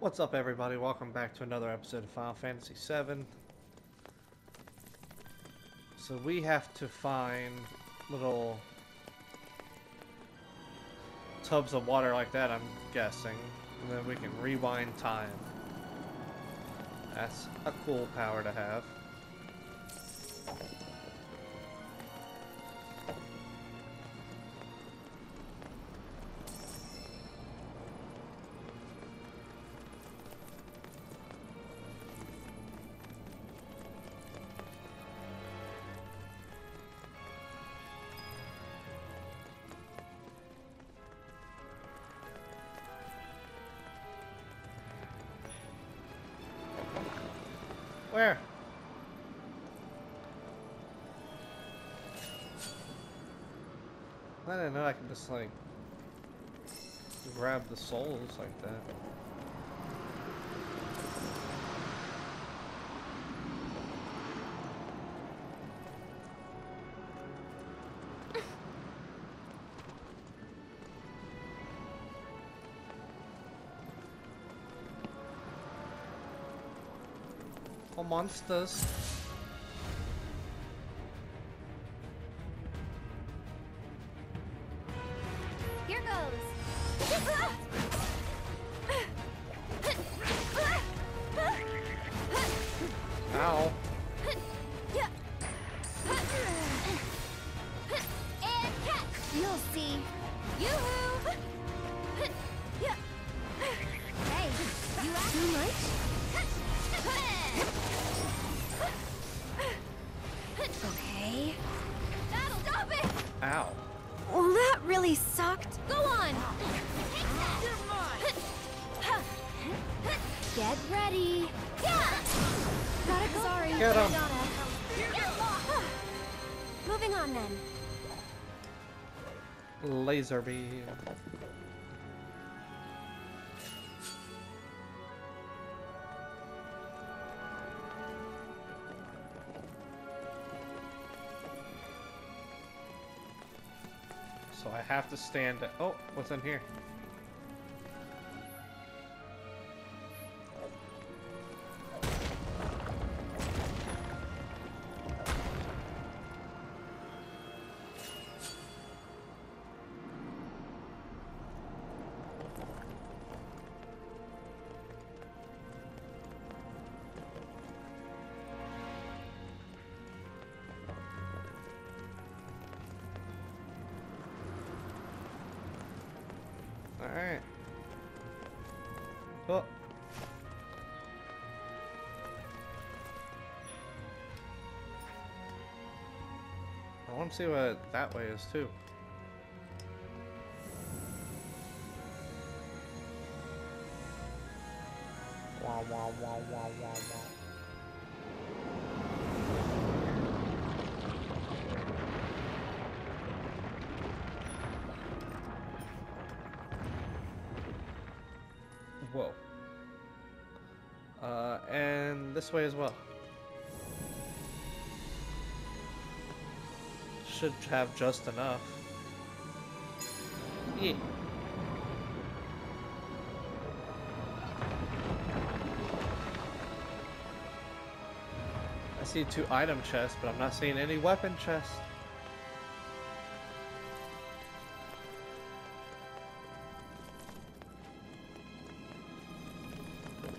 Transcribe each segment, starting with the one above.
What's up, everybody? Welcome back to another episode of Final Fantasy VII. So we have to find little tubs of water like that, I'm guessing. And then we can rewind time. That's a cool power to have. I know I can just like grab the souls like that. Monsters. Ready. Yeah. Gotta go. Sorry. Get 'em. Gotta. Moving on then. Laser beam. So I have to stand. Oh, what's in here? Alright. Oh. I want to see what that way is too. This way as well. Should have just enough. Yeah. I see two item chests, but I'm not seeing any weapon chests.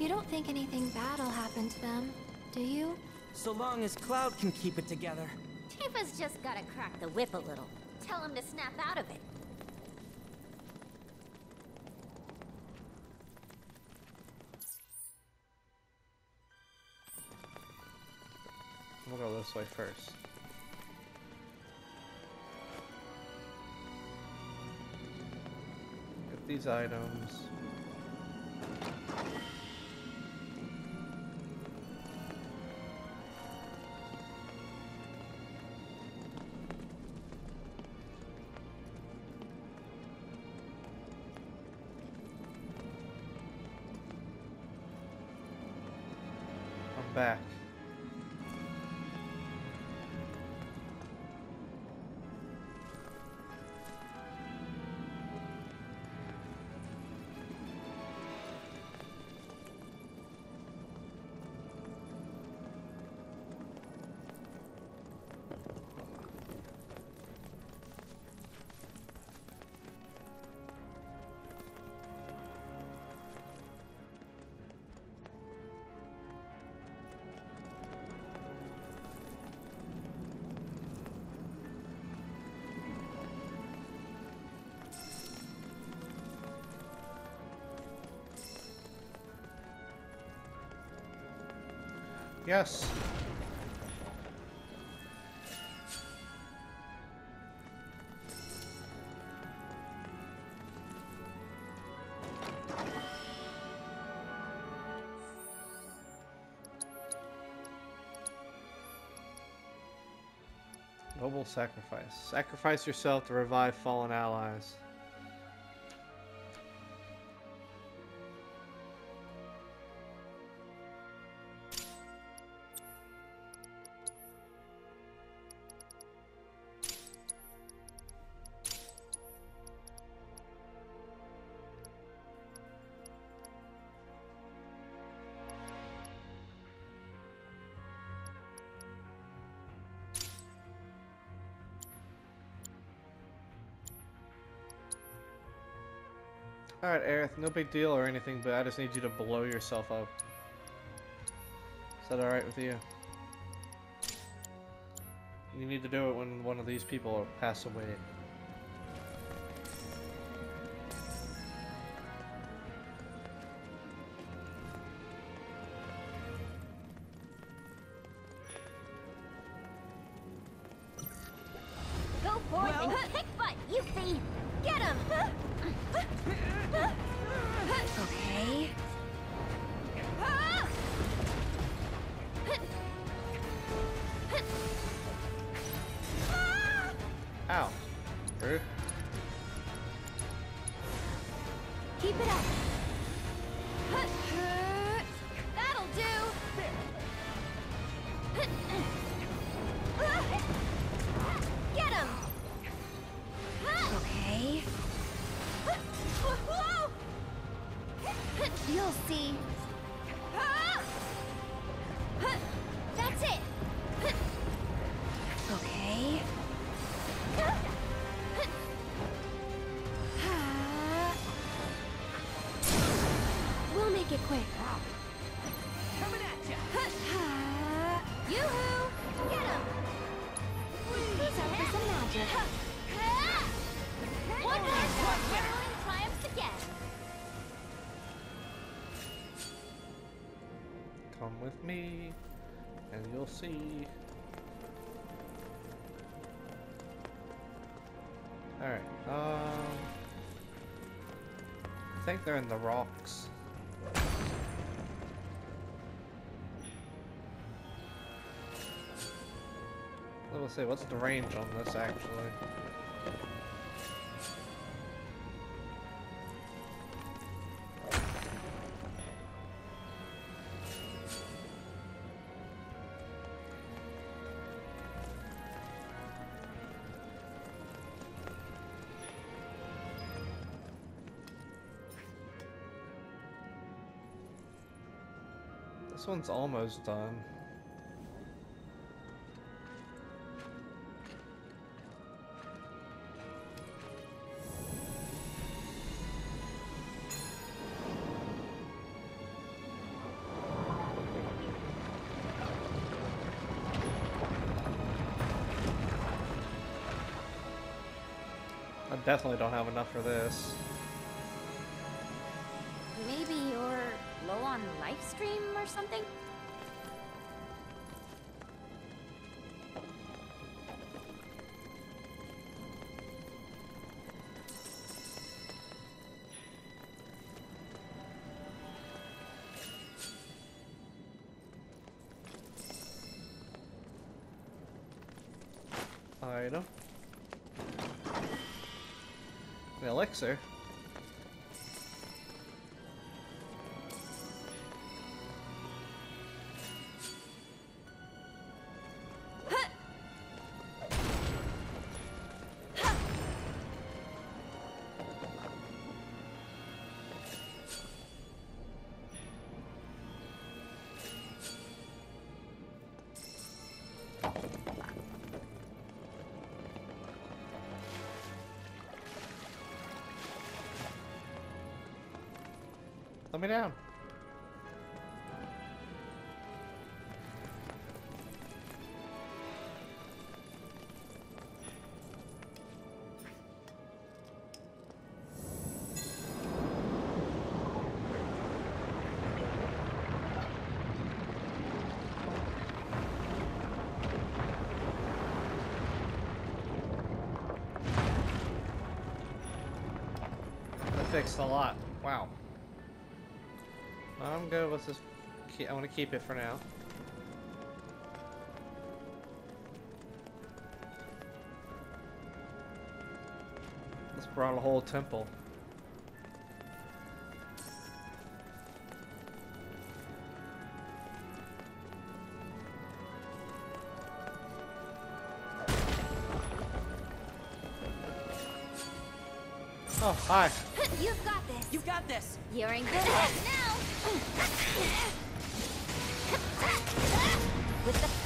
You don't think anything bad will happen to them, do you? So long as Cloud can keep it together. Tifa's just gotta crack the whip a little. Tell him to snap out of it. We'll go this way first. Get these items. Yes. Noble sacrifice. Sacrifice yourself to revive fallen allies. Alright, Aerith, no big deal or anything, but I just need you to blow yourself up. Is that alright with you? You need to do it when one of these people pass away. One heroine triumphs again. Come with me, and you'll see. Alright, um... I think they're in the rocks. Let's see, what's the range on this actually? This one's almost done. Definitely don't have enough for this. Maybe you're low on life stream or something? An elixir. me down. fixed a lot. Wow. I'm good with this. I want to keep it for now. This brought a whole temple. Oh, hi. You've got this. You've got this. You're in good hands now. With the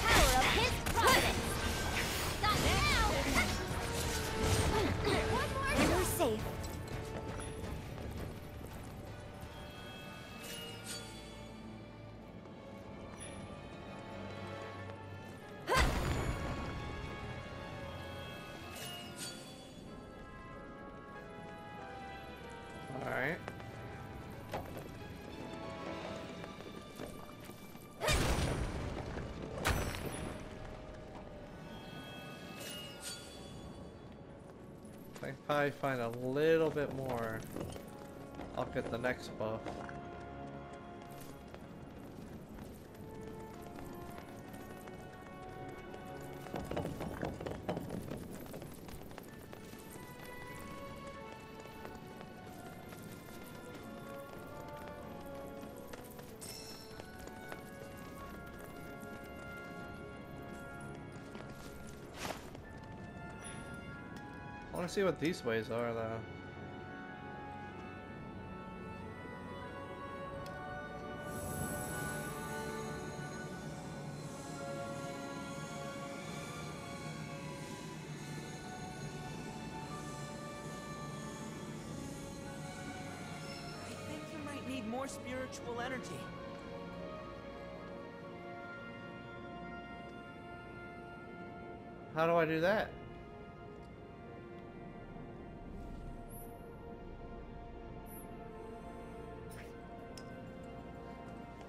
probably find a little bit more. I'll get the next buff. See what these ways are, though. I think you might need more spiritual energy. How do I do that?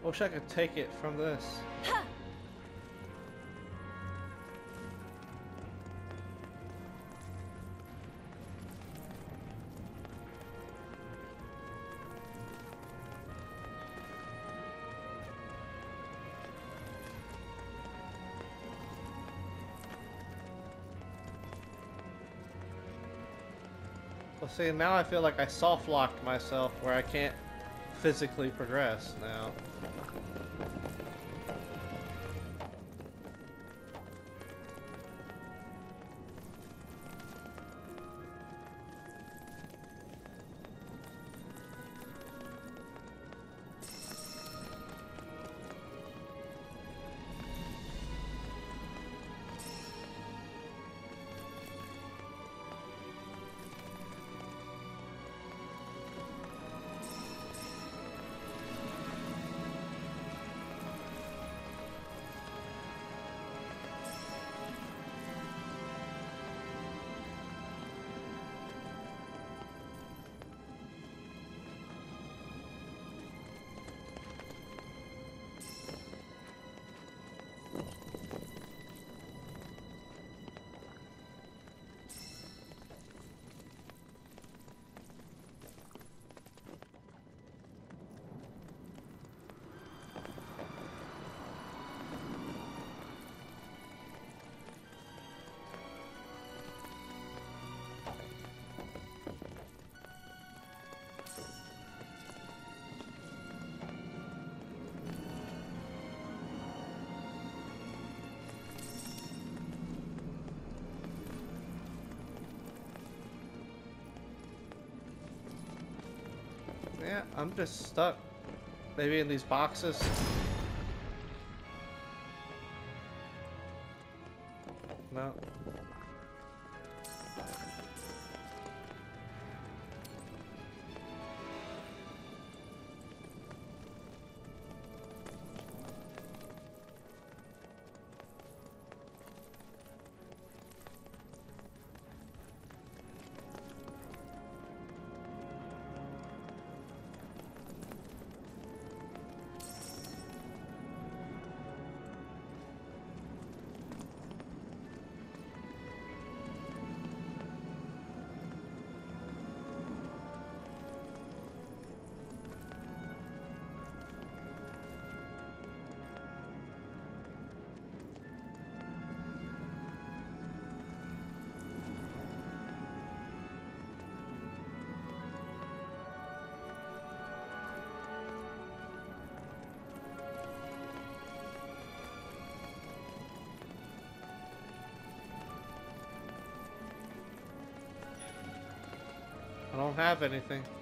I wish I could take it from this. Well, see, now I feel like I soft locked myself where I can't physically progress now. I'm just stuck. Maybe in these boxes. don't have anything.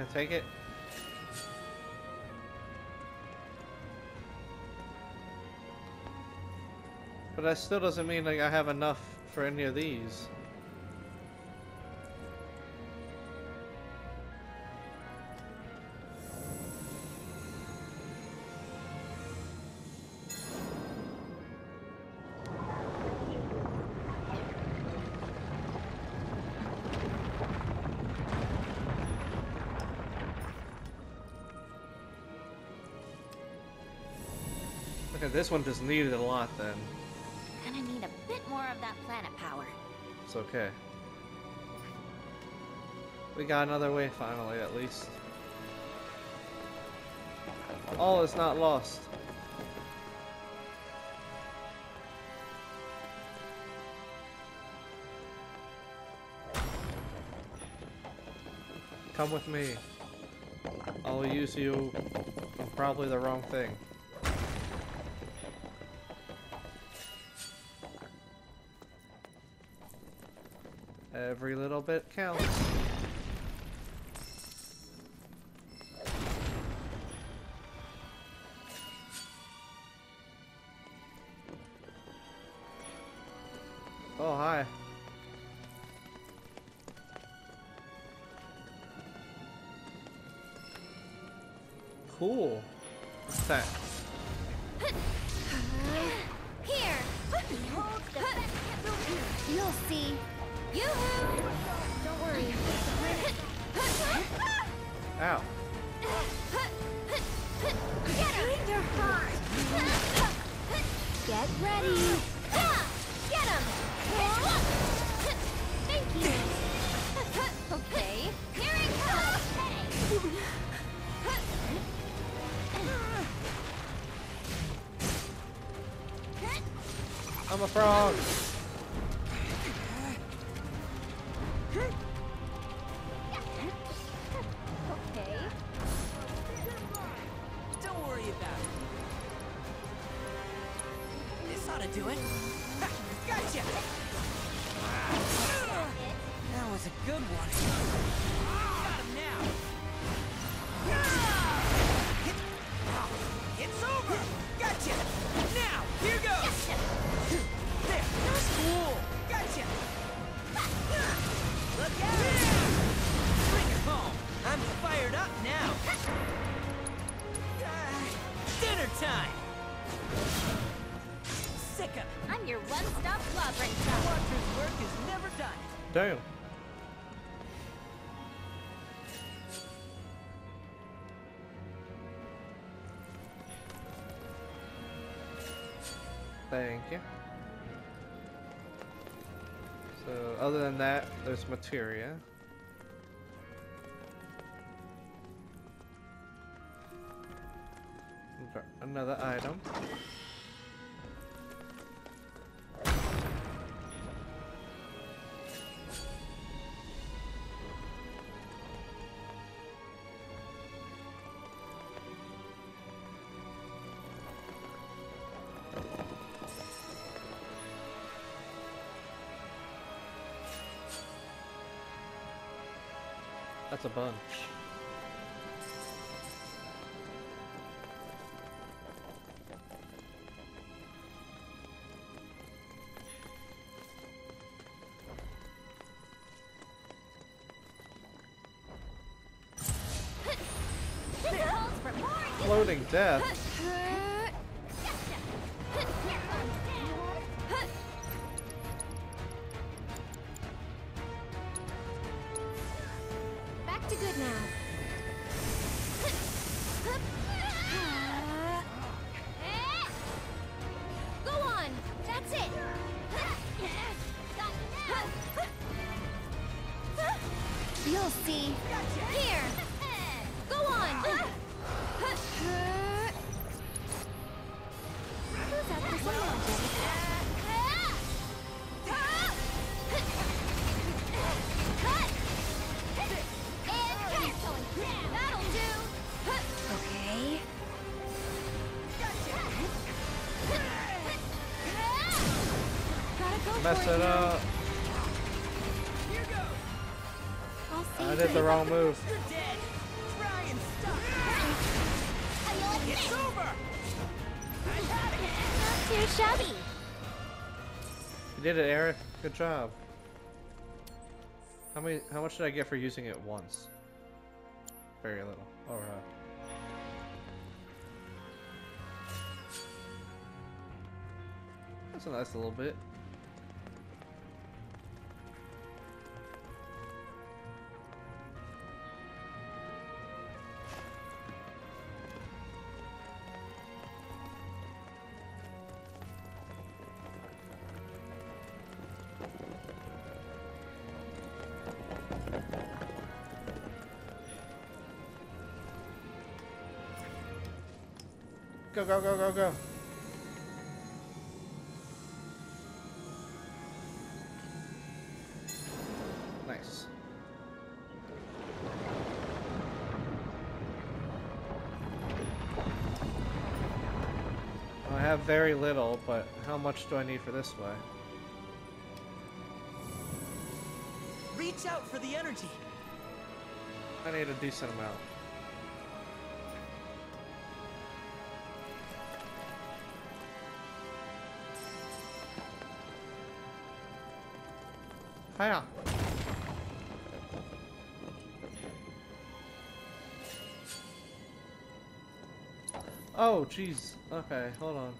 Can I take it? But that still doesn't mean like I have enough for any of these. This one just needed a lot then. Gonna need a bit more of that planet power. It's okay. We got another way finally, at least. All is not lost. Come with me. I'll use you in probably the wrong thing. Every little bit counts. I'm a frog. Damn. Thank you. So, other than that, there's materia. Okay, Another item. That's a bunch. Floating death. Mess it up. I did the wrong move. Too shabby. You did it, Aerith. Good job. How many? How much did I get for using it once? Very little. All right. That's a nice little bit. Go, go, go, go, go. Nice. I have very little, but how much do I need for this way? Reach out for the energy. I need a decent amount. Oh, jeez. Okay, hold on.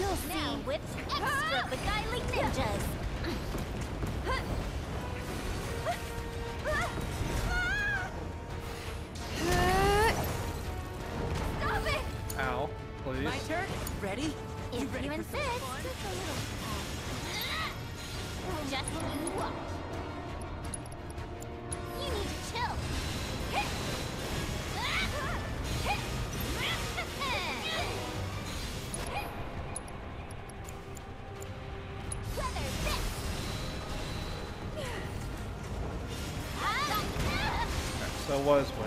You'll now ah! with extra beguiling ninjas. Stop it! Ow, please. My turn. Ready? If ready you for insist. some fun? Just you watch. Was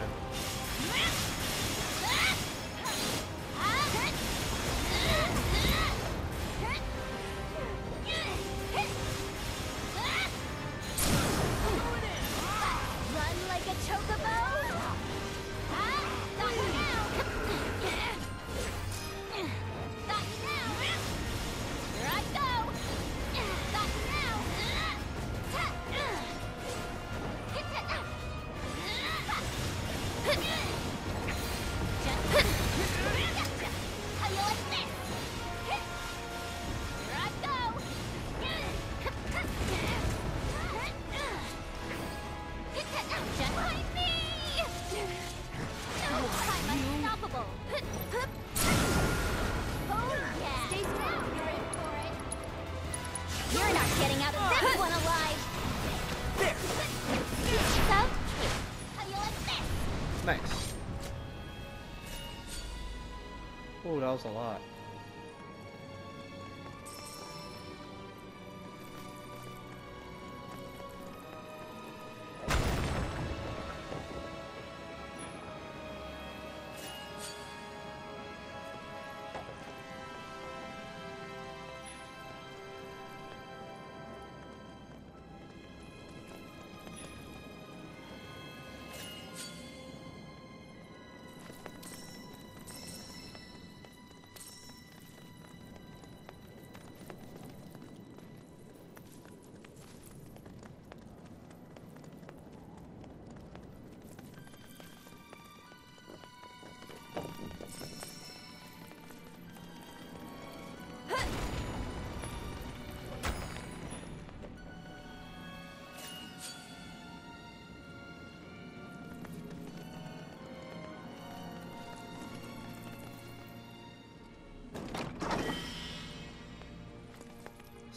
was a lot.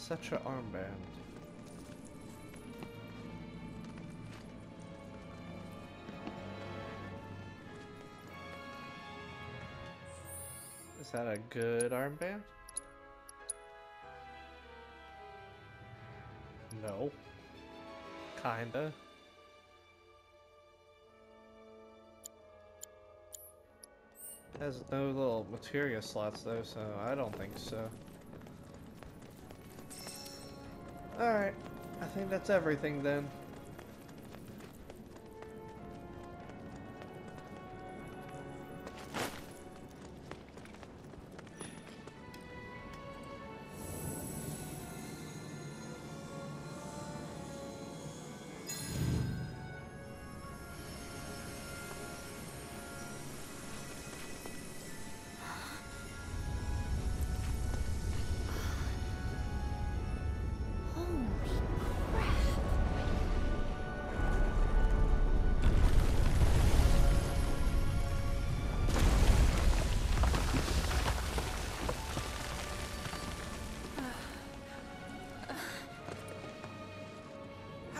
such an armband. Is that a good armband? No. Kinda. It has no little material slots though, so I don't think so. Alright, I think that's everything then.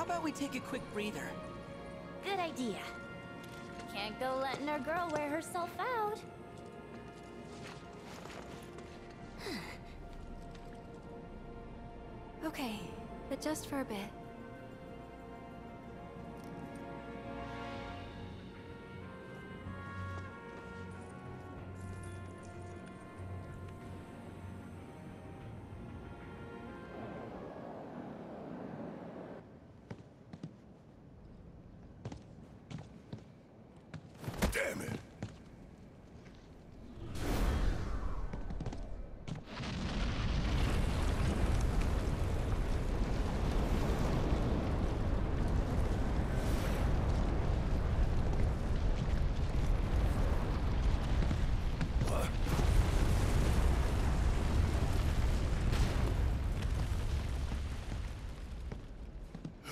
About we take a quick breather? Good idea. Can't go letting our girl wear herself out. Okay, but just for a bit.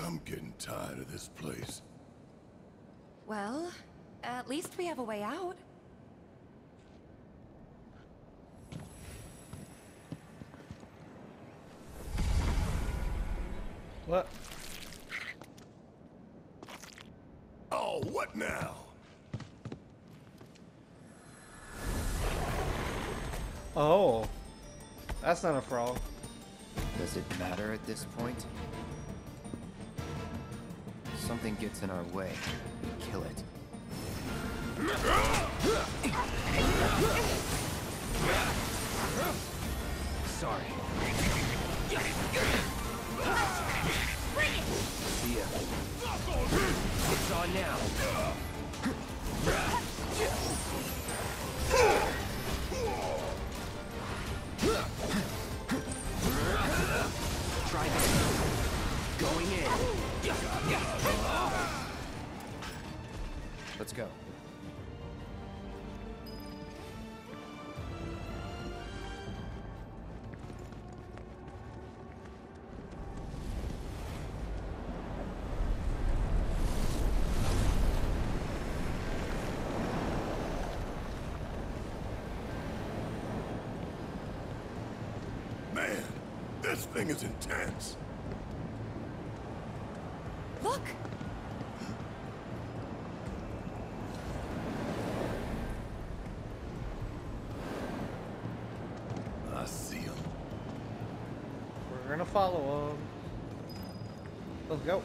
I'm getting tired of this place. Well, at least we have a way out. What? Oh, what now? Oh. That's not a frog. Does it matter at this point? Something gets in our way. We kill it. Sorry. See ya. It's on now. Thing is intense. Look! I see him. We're gonna follow him. Let's go.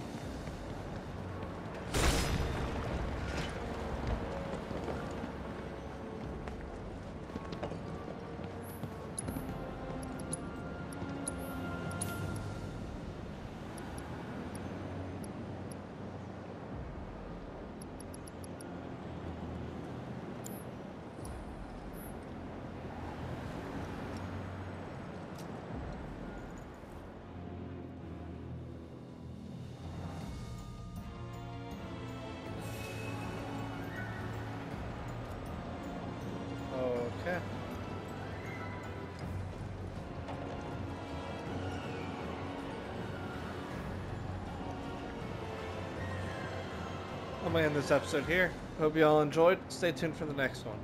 I'm gonna end this episode here. Hope you all enjoyed. Stay tuned for the next one.